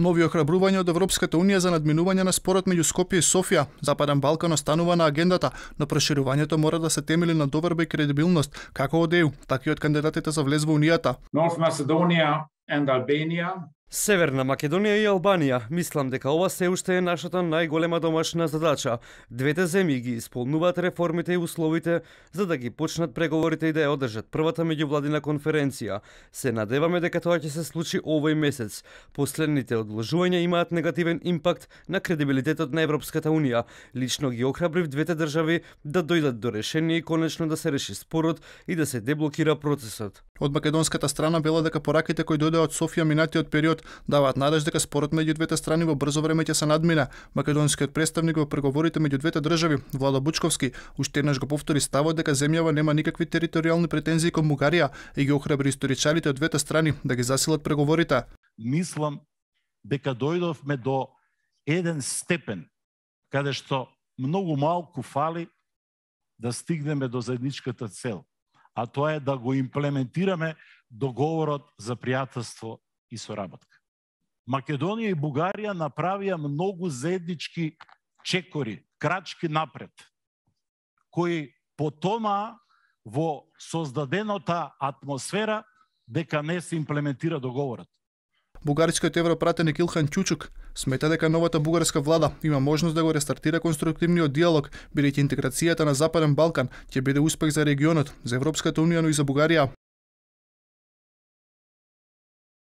Нови охрабрувања од Европската Унија за надминување на спорот меѓу Скопје и Софија, Западен Балкан останува на агендата, но проширувањето мора да се темели на доверба и кредибилност, како од ЕУ, така и од кандидатите за влез во Унијата. North Macedonia and Albania Северна Македонија и Албанија, мислам дека ова се уште е нашата најголема домашна задача. Двете земји ги исполнуваат реформите и условите за да ги почнат преговорите и да ја одржат првата меѓувладина конференција. Се надеваме дека тоа ќе се случи овој месец. Последните одложувања имаат негативен импакт на кредибилитетот на Европската Унија. Лично ги охрабрив двете држави да дојдат до решение и конечно да се реши спорот и да се деблокира процесот. Од македонската страна вела дека пораките кои дојдоа од Софија минатиот период даваат надеж дека спорот меѓу двете страни во брзо време ќе се надмине. Македонскиот представник во преговорите меѓу двете држави, Владо Бучковски, уште еднаш го повтори ставот дека земјава нема никакви територијални претензии кон Бугарија и ги охрабри историчарите од двете страни да ги засилат преговорите. Мислам дека дојдовме до еден степен каде што многу малку фали да стигнеме до заедничката цел, а тоа е да го имплементираме договорот за пријателство и соработка. Македонија и Бугарија направија многу заеднички чекори, крачки напред, кои потома во создадената атмосфера дека не се имплементира договорот. Бугарскиот европратеник Илхан Чучук смета дека новата бугарска влада има можност да го рестартира конструктивниот диалог, бидејќи интеграцијата на Западен Балкан ќе биде успех за регионот, за Европската унија, но и за Бугарија.